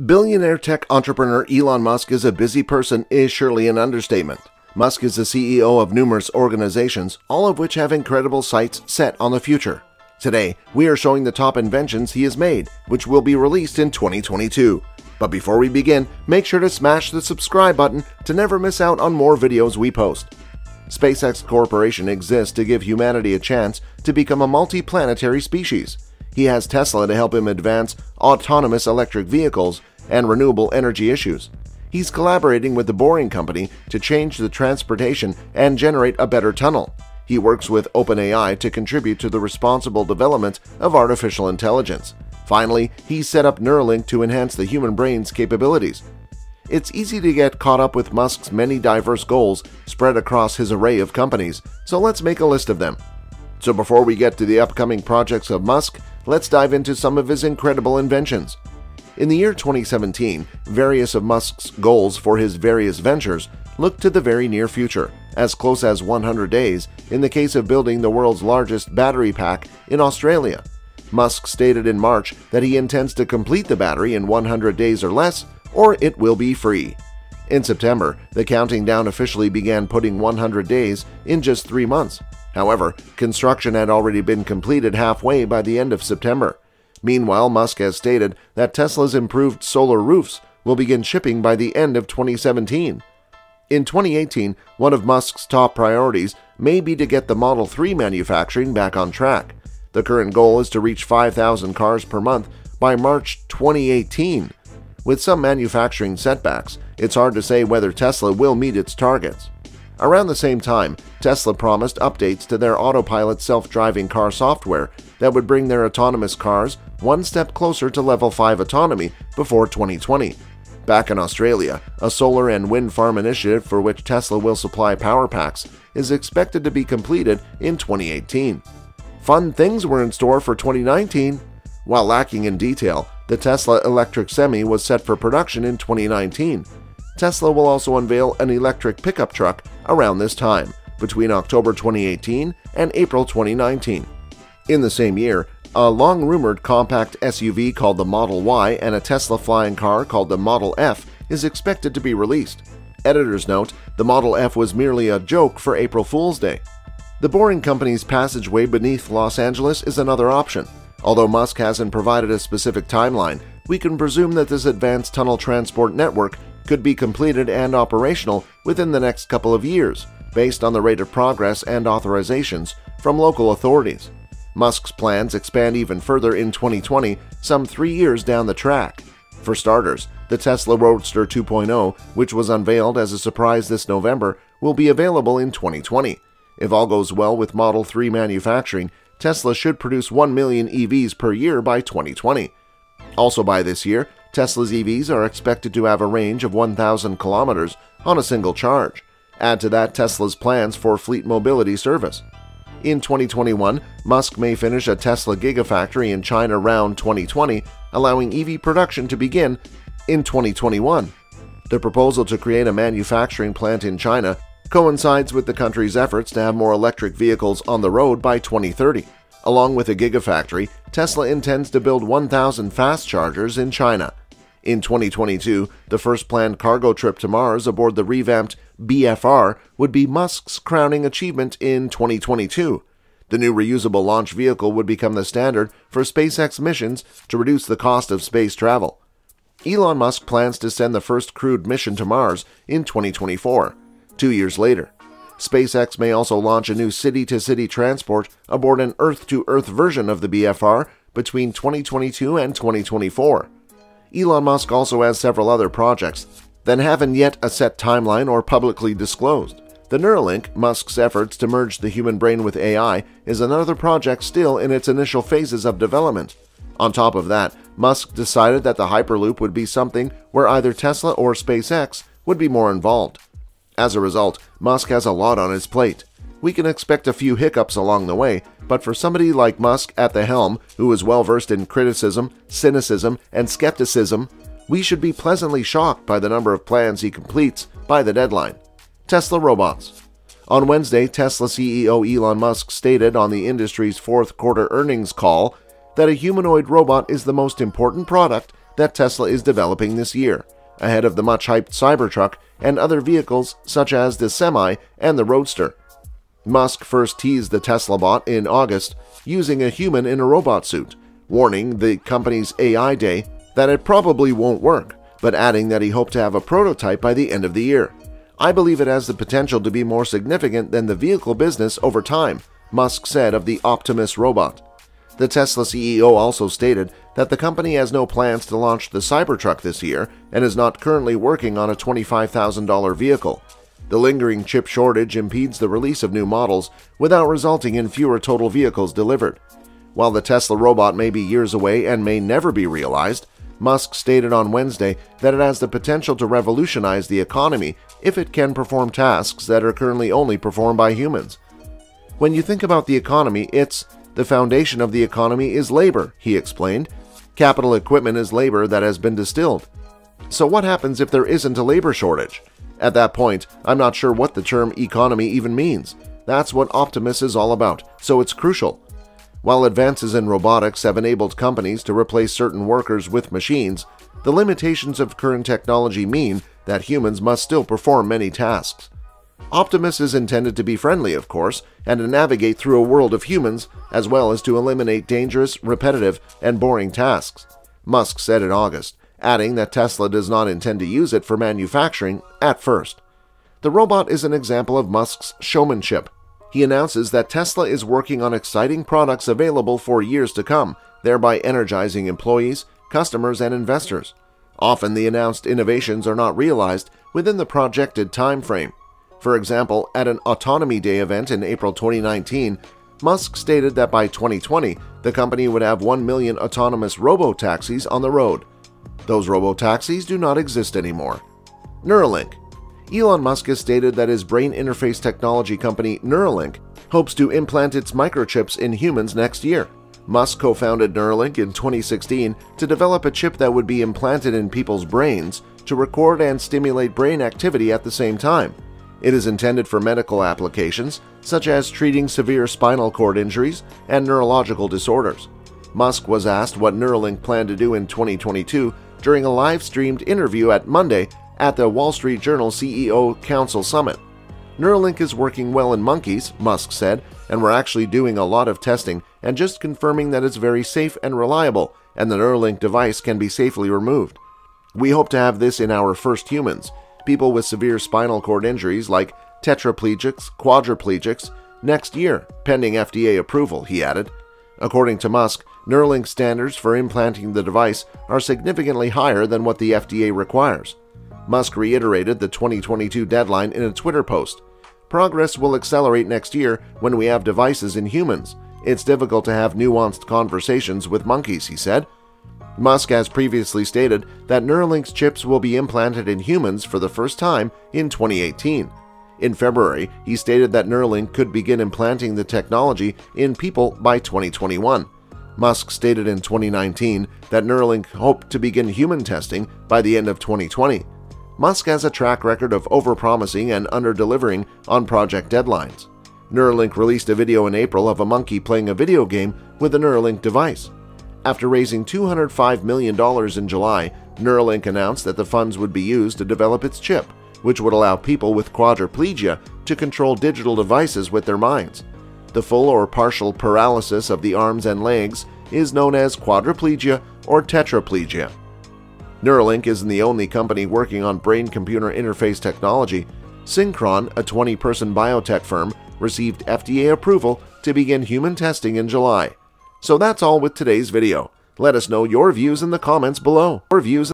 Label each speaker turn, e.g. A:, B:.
A: Billionaire tech entrepreneur Elon Musk is a busy person is surely an understatement. Musk is the CEO of numerous organizations, all of which have incredible sights set on the future. Today, we are showing the top inventions he has made, which will be released in 2022. But before we begin, make sure to smash the subscribe button to never miss out on more videos we post. SpaceX Corporation exists to give humanity a chance to become a multi-planetary species. He has Tesla to help him advance autonomous electric vehicles and renewable energy issues. He's collaborating with the Boring Company to change the transportation and generate a better tunnel. He works with OpenAI to contribute to the responsible development of artificial intelligence. Finally, he set up Neuralink to enhance the human brain's capabilities. It's easy to get caught up with Musk's many diverse goals spread across his array of companies, so let's make a list of them. So before we get to the upcoming projects of Musk, let's dive into some of his incredible inventions. In the year 2017, various of Musk's goals for his various ventures looked to the very near future, as close as 100 days in the case of building the world's largest battery pack in Australia. Musk stated in March that he intends to complete the battery in 100 days or less, or it will be free. In September, the counting down officially began putting 100 days in just three months. However, construction had already been completed halfway by the end of September. Meanwhile, Musk has stated that Tesla's improved solar roofs will begin shipping by the end of 2017. In 2018, one of Musk's top priorities may be to get the Model 3 manufacturing back on track. The current goal is to reach 5,000 cars per month by March 2018. With some manufacturing setbacks, it's hard to say whether Tesla will meet its targets. Around the same time, Tesla promised updates to their autopilot self driving car software that would bring their autonomous cars one step closer to level 5 autonomy before 2020. Back in Australia, a solar and wind farm initiative for which Tesla will supply power packs is expected to be completed in 2018. Fun things were in store for 2019. While lacking in detail, the Tesla electric semi was set for production in 2019, Tesla will also unveil an electric pickup truck around this time, between October 2018 and April 2019. In the same year, a long rumored compact SUV called the Model Y and a Tesla flying car called the Model F is expected to be released. Editors note the Model F was merely a joke for April Fool's Day. The Boring Company's passageway beneath Los Angeles is another option. Although Musk hasn't provided a specific timeline, we can presume that this advanced tunnel transport network could be completed and operational within the next couple of years, based on the rate of progress and authorizations from local authorities. Musk's plans expand even further in 2020, some three years down the track. For starters, the Tesla Roadster 2.0, which was unveiled as a surprise this November, will be available in 2020. If all goes well with Model 3 manufacturing, Tesla should produce 1 million EVs per year by 2020. Also by this year, Tesla's EVs are expected to have a range of 1,000 kilometers on a single charge. Add to that Tesla's plans for fleet mobility service. In 2021, Musk may finish a Tesla Gigafactory in China around 2020, allowing EV production to begin in 2021. The proposal to create a manufacturing plant in China coincides with the country's efforts to have more electric vehicles on the road by 2030. Along with a Gigafactory, Tesla intends to build 1,000 fast chargers in China. In 2022, the first planned cargo trip to Mars aboard the revamped BFR would be Musk's crowning achievement in 2022. The new reusable launch vehicle would become the standard for SpaceX missions to reduce the cost of space travel. Elon Musk plans to send the first crewed mission to Mars in 2024, two years later. SpaceX may also launch a new city to city transport aboard an Earth to Earth version of the BFR between 2022 and 2024. Elon Musk also has several other projects that haven't yet a set timeline or publicly disclosed. The Neuralink, Musk's efforts to merge the human brain with AI, is another project still in its initial phases of development. On top of that, Musk decided that the Hyperloop would be something where either Tesla or SpaceX would be more involved. As a result, Musk has a lot on his plate. We can expect a few hiccups along the way, but for somebody like Musk at the helm, who is well versed in criticism, cynicism, and skepticism, we should be pleasantly shocked by the number of plans he completes by the deadline. Tesla robots. On Wednesday, Tesla CEO Elon Musk stated on the industry's fourth quarter earnings call that a humanoid robot is the most important product that Tesla is developing this year, ahead of the much hyped Cybertruck and other vehicles such as the Semi and the Roadster. Musk first teased the Tesla bot in August using a human in a robot suit, warning the company's AI Day that it probably won't work, but adding that he hoped to have a prototype by the end of the year. I believe it has the potential to be more significant than the vehicle business over time, Musk said of the Optimus robot. The Tesla CEO also stated that the company has no plans to launch the Cybertruck this year and is not currently working on a $25,000 vehicle. The lingering chip shortage impedes the release of new models without resulting in fewer total vehicles delivered. While the Tesla robot may be years away and may never be realized, Musk stated on Wednesday that it has the potential to revolutionize the economy if it can perform tasks that are currently only performed by humans. When you think about the economy, it's the foundation of the economy is labor, he explained. Capital equipment is labor that has been distilled. So, what happens if there isn't a labor shortage? At that point, I'm not sure what the term economy even means. That's what Optimus is all about, so it's crucial. While advances in robotics have enabled companies to replace certain workers with machines, the limitations of current technology mean that humans must still perform many tasks. Optimus is intended to be friendly, of course, and to navigate through a world of humans, as well as to eliminate dangerous, repetitive, and boring tasks. Musk said in August, adding that Tesla does not intend to use it for manufacturing at first. The robot is an example of Musk's showmanship, he announces that Tesla is working on exciting products available for years to come, thereby energizing employees, customers, and investors. Often the announced innovations are not realized within the projected time frame. For example, at an Autonomy Day event in April 2019, Musk stated that by 2020, the company would have 1 million autonomous robo-taxis on the road. Those robo-taxis do not exist anymore. Neuralink Elon Musk has stated that his brain interface technology company Neuralink hopes to implant its microchips in humans next year. Musk co founded Neuralink in 2016 to develop a chip that would be implanted in people's brains to record and stimulate brain activity at the same time. It is intended for medical applications, such as treating severe spinal cord injuries and neurological disorders. Musk was asked what Neuralink planned to do in 2022 during a live streamed interview at Monday at the Wall Street Journal CEO Council Summit. Neuralink is working well in monkeys, Musk said, and we're actually doing a lot of testing and just confirming that it's very safe and reliable and the Neuralink device can be safely removed. We hope to have this in our first humans, people with severe spinal cord injuries like tetraplegics, quadriplegics, next year, pending FDA approval, he added. According to Musk, Neuralink standards for implanting the device are significantly higher than what the FDA requires. Musk reiterated the 2022 deadline in a Twitter post. Progress will accelerate next year when we have devices in humans. It's difficult to have nuanced conversations with monkeys, he said. Musk has previously stated that Neuralink's chips will be implanted in humans for the first time in 2018. In February, he stated that Neuralink could begin implanting the technology in people by 2021. Musk stated in 2019 that Neuralink hoped to begin human testing by the end of 2020. Musk has a track record of overpromising and under-delivering on project deadlines. Neuralink released a video in April of a monkey playing a video game with a Neuralink device. After raising $205 million in July, Neuralink announced that the funds would be used to develop its chip, which would allow people with quadriplegia to control digital devices with their minds. The full or partial paralysis of the arms and legs is known as quadriplegia or tetraplegia. Neuralink isn't the only company working on brain computer interface technology. Synchron, a 20 person biotech firm, received FDA approval to begin human testing in July. So that's all with today's video. Let us know your views in the comments below. Your views